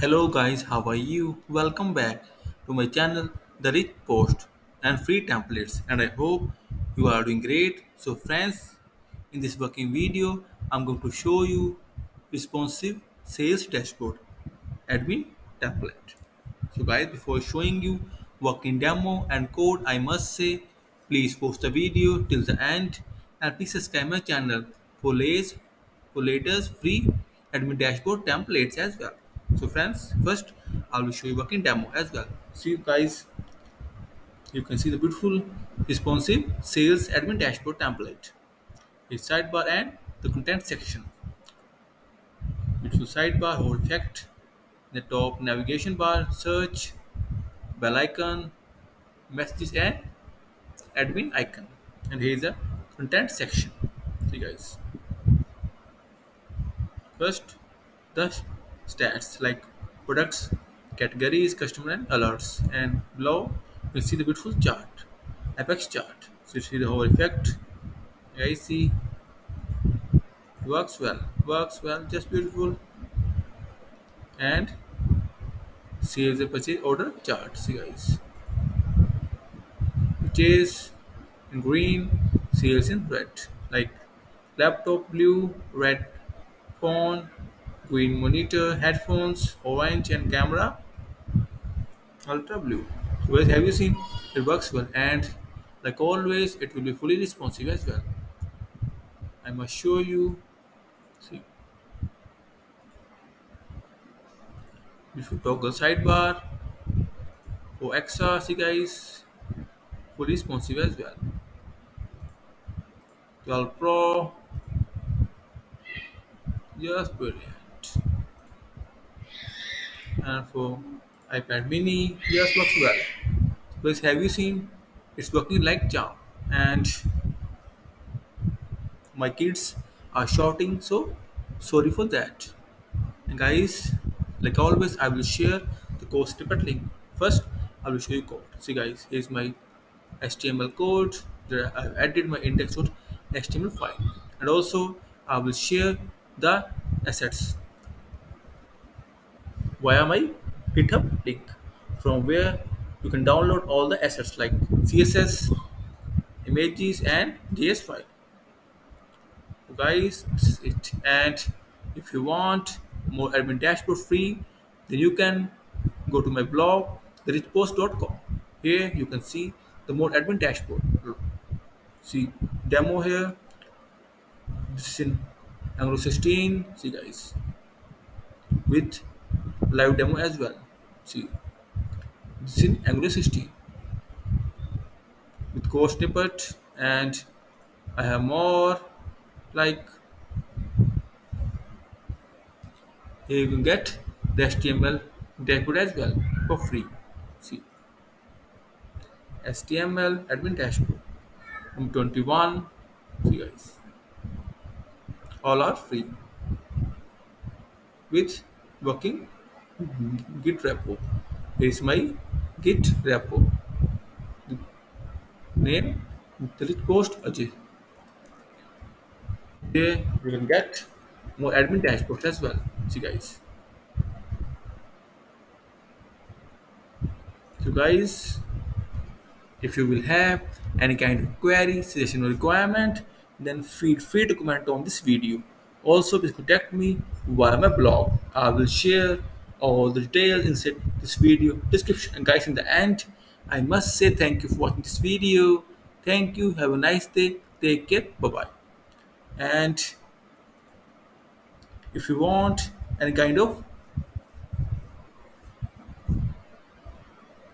Hello guys, how are you? Welcome back to my channel The Rich Post and Free Templates and I hope you are doing great. So friends, in this working video, I'm going to show you responsive sales dashboard admin template. So guys, before showing you working demo and code, I must say please watch the video till the end and please subscribe my channel for latest for latest free admin dashboard templates as well. So friends, first I will show you working demo as well. See you guys, you can see the beautiful responsive sales admin dashboard template. Its sidebar and the content section. Beautiful sidebar, hover effect, the top navigation bar, search, bell icon, messages and admin icon. And here is the content section. See guys. First, the stats like products, categories, customer and alerts. And below you see the beautiful chart, apex chart. So you see the hover effect. I see works well, works well, just beautiful. And see the purchase order chart. See guys. Purchase in green, sales in red. Like laptop blue, red phone, green monitor, headphones, orange and camera, ultra blue. Have you seen? It works well and like always, it will be fully responsive as well. I must show you. See, if you toggle sidebar for extra, see guys, fully responsive as well. 12 Pro, just brilliant. And for iPad mini, just works well. Guys, have you seen? It's working like charm. And my kids are shouting, so sorry for that. And guys, like always, I will share the code snippet link. First, I will show you code. See guys, here's my HTML code. There I've added my index.html file. And also, I will share the assets via my GitHub link from where you can download all the assets like CSS, images and JS file. So guys, this is it. And if you want more admin dashboard free, then you can go to my blog, therichpost.com. Here you can see the more admin dashboard. See demo here. This is in Angular 16. See guys, with live demo as well. See, this is in Angular 16 with code snippet and I have more like you can get the HTML dashboard as well for free. See, HTML admin dashboard from 21. See guys, all are free with working git repo. Here is my git repo. Name therichpost ajay. Here you can get more admin dashboard as well. See guys. So guys if you will have any kind of query suggestion or requirement then feel free to comment on this video. Also please contact me via my blog. I will share all the details inside this video description. And guys in the end i must say thank you for watching this video. Thank you. Have a nice day. Take care. Bye bye and if you want any kind of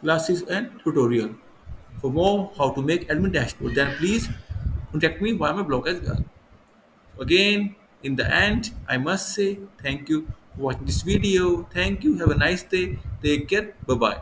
classes and tutorial for more how to make admin dashboard then please contact me via my blog as well. Again in the end i must say thank you watching this video. Thank you. Have a nice day. Take care. Bye bye